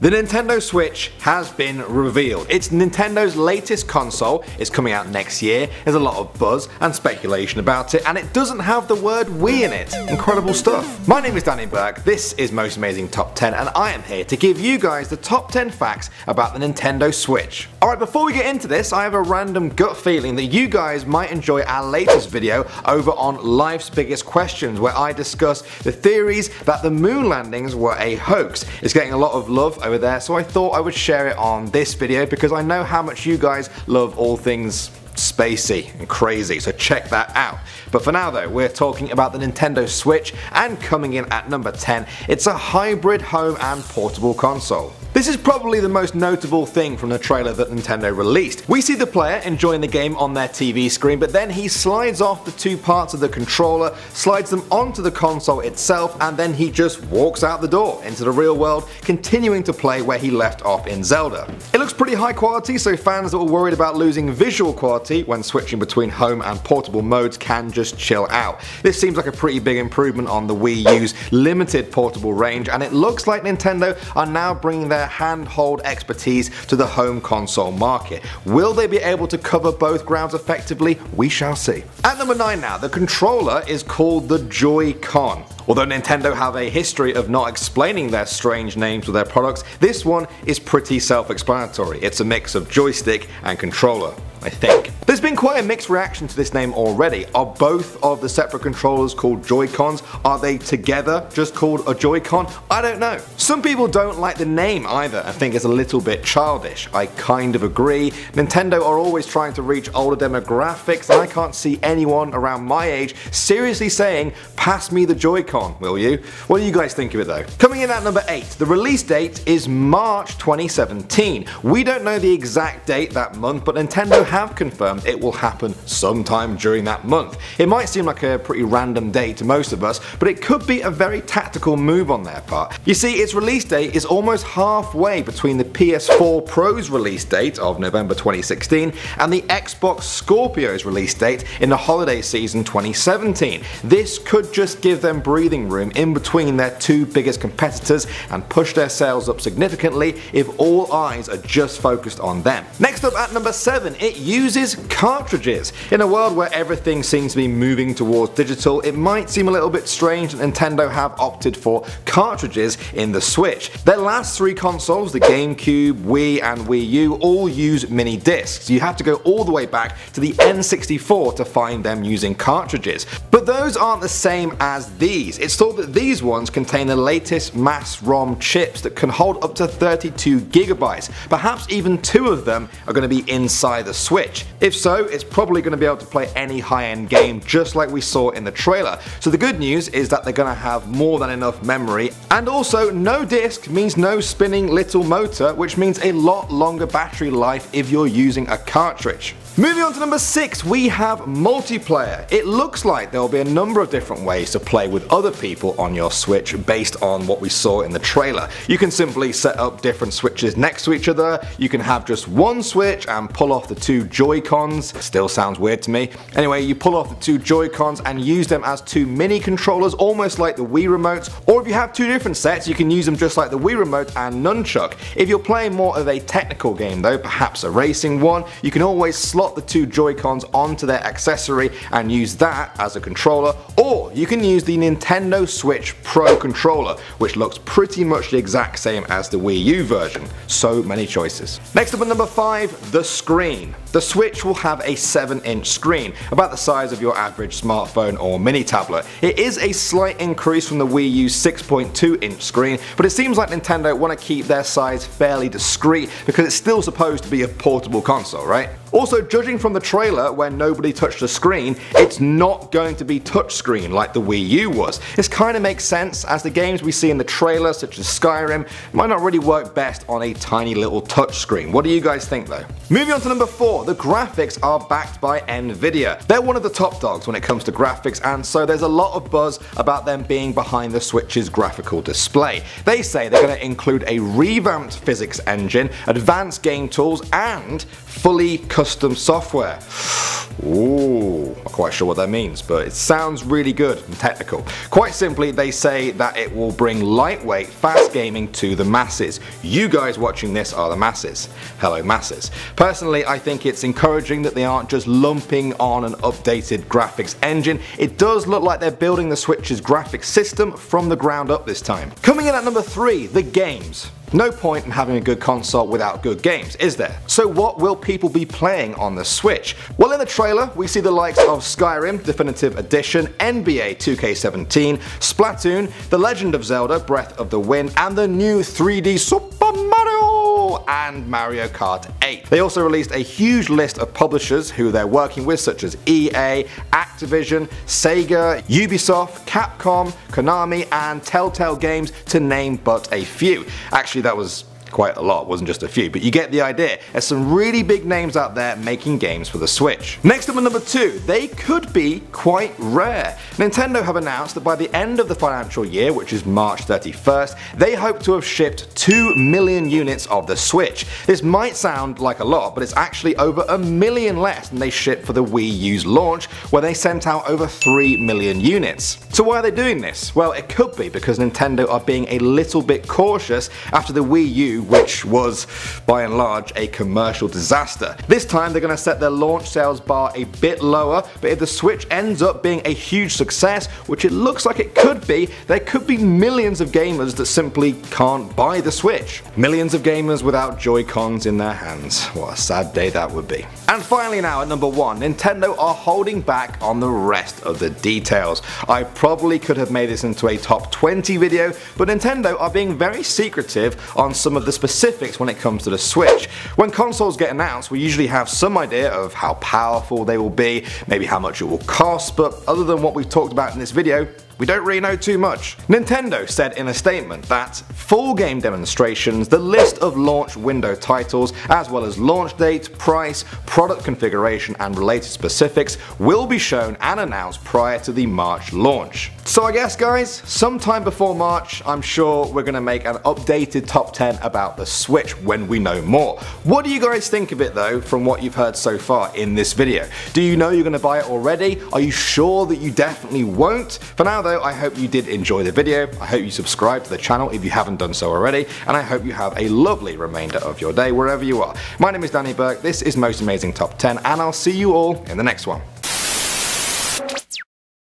The Nintendo Switch has been revealed. It's Nintendo's latest console. It's coming out next year. There's a lot of buzz and speculation about it, and it doesn't have the word Wii in it. Incredible stuff. My name is Danny Burke. This is Most Amazing Top 10, and I am here to give you guys the top 10 facts about the Nintendo Switch. Alright, before we get into this, I have a random gut feeling that you guys might enjoy our latest video over on Life's Biggest Questions, where I discuss the theories that the moon landings were a hoax. It's getting a lot of love over there, so I thought I would share it on this video because I know how much you guys love all things spacey and crazy, so check that out. But for now though, we're talking about the Nintendo Switch and coming in at number 10, it's a hybrid home and portable console. This is probably the most notable thing from the trailer that Nintendo released. We see the player enjoying the game on their TV screen, but then he slides off the two parts of the controller, slides them onto the console itself, and then he just walks out the door into the real world, continuing to play where he left off in Zelda. It looks pretty high quality, so fans that were worried about losing visual quality when switching between home and portable modes can just chill out. This seems like a pretty big improvement on the Wii U's limited portable range, and it looks like Nintendo are now bringing their handheld expertise to the home console market. Will they be able to cover both grounds effectively? We shall see. At number 9 now, the controller is called the Joy-Con. Although Nintendo have a history of not explaining their strange names for their products, this one is pretty self-explanatory. It's a mix of joystick and controller. I think. There's been quite a mixed reaction to this name already. Are both of the separate controllers called Joy-Cons? Are they together just called a Joy-Con? I don't know. Some people don't like the name either and think it's a little bit childish. I kind of agree. Nintendo are always trying to reach older demographics and I can't see anyone around my age seriously saying, pass me the Joy-Con, will you? What do you guys think of it though? Coming in at number 8, the release date is March 2017. We don't know the exact date that month, but Nintendo have confirmed it will happen sometime during that month. It might seem like a pretty random date to most of us, but it could be a very tactical move on their part. You see, its release date is almost halfway between the PS4 Pro's release date of November 2016 and the Xbox Scorpio's release date in the holiday season 2017. This could just give them breathing room in between their two biggest competitors and push their sales up significantly if all eyes are just focused on them. Next up at number 7, it uses cartridges. In a world where everything seems to be moving towards digital, it might seem a little bit strange that Nintendo have opted for cartridges in the Switch. Their last three consoles, the GameCube, Wii and Wii U, all use mini discs. You have to go all the way back to the N64 to find them using cartridges. But those aren't the same as these. It's thought that these ones contain the latest mask ROM chips that can hold up to 32 gigabytes. Perhaps even two of them are going to be inside the Switch. If so, it's probably going to be able to play any high-end game just like we saw in the trailer. So the good news is that they're going to have more than enough memory and also no disc means no spinning little motor which means a lot longer battery life if you're using a cartridge. Moving on to number 6 we have multiplayer. It looks like there will be a number of different ways to play with other people on your Switch based on what we saw in the trailer. You can simply set up different switches next to each other, you can have just one switch and pull off the two Joy-Cons, still sounds weird to me. Anyway you pull off the two Joy-Cons and use them as two mini controllers almost like the Wii remotes, or if you have two different sets you can use them just like the Wii remote and Nunchuk. If you're playing more of a technical game though, perhaps a racing one, you can always slot slot the two Joy-Cons onto their accessory and use that as a controller, or you can use the Nintendo Switch Pro controller, which looks pretty much the exact same as the Wii U version. So many choices. Next up at number 5, the screen. The Switch will have a 7 inch screen, about the size of your average smartphone or mini tablet. It is a slight increase from the Wii U's 6.2 inch screen, but it seems like Nintendo want to keep their size fairly discreet because it's still supposed to be a portable console, right? Also, judging from the trailer where nobody touched the screen, it's not going to be touchscreen like the Wii U was. This kinda makes sense as the games we see in the trailer such as Skyrim might not really work best on a tiny little touchscreen. What do you guys think though? Moving on to number 4, the graphics are backed by Nvidia. They're one of the top dogs when it comes to graphics and so there's a lot of buzz about them being behind the Switch's graphical display. They say they're going to include a revamped physics engine, advanced game tools and fully custom software. Ooh, not quite sure what that means, but it sounds really good and technical. Quite simply, they say that it will bring lightweight, fast gaming to the masses. You guys watching this are the masses. Hello masses. Personally, I think it's encouraging that they aren't just lumping on an updated graphics engine. It does look like they're building the Switch's graphics system from the ground up this time. Coming in at number 3, the games. No point in having a good console without good games, is there? So what will people be playing on the Switch? Well in the trailer we see the likes of Skyrim Definitive Edition, NBA 2K17, Splatoon, The Legend of Zelda Breath of the Wild and the new 3D Super Mario and Mario Kart 8. They also released a huge list of publishers who they're working with such as EA, Activision, Sega, Ubisoft, Capcom, Konami and Telltale Games to name but a few. Actually that was quite a lot, wasn't just a few, but you get the idea. There's some really big names out there making games for the Switch. Next up at number 2, they could be quite rare. Nintendo have announced that by the end of the financial year, which is March 31st, they hope to have shipped 2 million units of the Switch. This might sound like a lot, but it's actually over a million less than they shipped for the Wii U's launch, where they sent out over 3 million units. So why are they doing this? Well, it could be because Nintendo are being a little bit cautious after the Wii U which was by and large a commercial disaster. This time they're going to set their launch sales bar a bit lower, but if the Switch ends up being a huge success, which it looks like it could be, there could be millions of gamers that simply can't buy the Switch. Millions of gamers without Joy-Cons in their hands. What a sad day that would be. And finally now at number 1, Nintendo are holding back on the rest of the details. I probably could have made this into a top 20 video, but Nintendo are being very secretive on some of the specifics when it comes to the Switch. When consoles get announced we usually have some idea of how powerful they will be, maybe how much it will cost, but other than what we've talked about in this video, we don't really know too much. Nintendo said in a statement that full game demonstrations, the list of launch window titles, as well as launch date, price, product configuration and related specifics will be shown and announced prior to the March launch. So I guess guys, sometime before March I'm sure we're gonna make an updated top 10 about the Switch when we know more. What do you guys think of it though from what you've heard so far in this video? Do you know you're gonna buy it already? Are you sure that you definitely won't? For now though, I hope you did enjoy the video, I hope you subscribe to the channel if you haven't done so already, and I hope you have a lovely remainder of your day wherever you are. My name is Danny Burke, this is Most Amazing Top 10, and I'll see you all in the next one.